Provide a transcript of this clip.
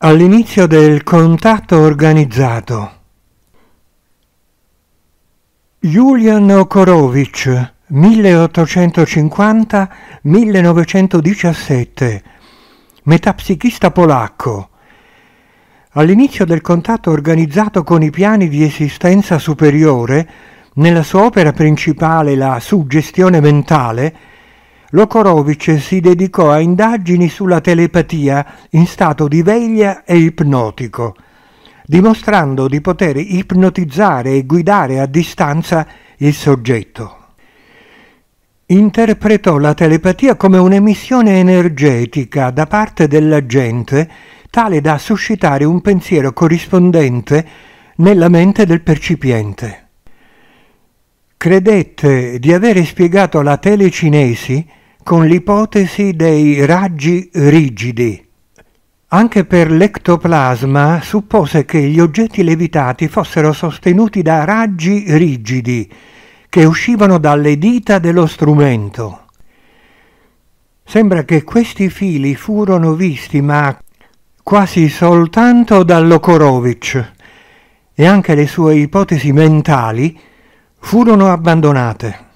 All'inizio del contatto organizzato. Julian Okorowicz, 1850-1917, metapsichista polacco. All'inizio del contatto organizzato con i piani di esistenza superiore, nella sua opera principale La suggestione mentale, Lokorovic si dedicò a indagini sulla telepatia in stato di veglia e ipnotico, dimostrando di poter ipnotizzare e guidare a distanza il soggetto. Interpretò la telepatia come un'emissione energetica da parte dell'agente tale da suscitare un pensiero corrispondente nella mente del percipiente. Credette di avere spiegato la telecinesi con l'ipotesi dei raggi rigidi. Anche per l'ectoplasma suppose che gli oggetti levitati fossero sostenuti da raggi rigidi che uscivano dalle dita dello strumento. Sembra che questi fili furono visti, ma quasi soltanto dall'Okorovic, e anche le sue ipotesi mentali furono abbandonate.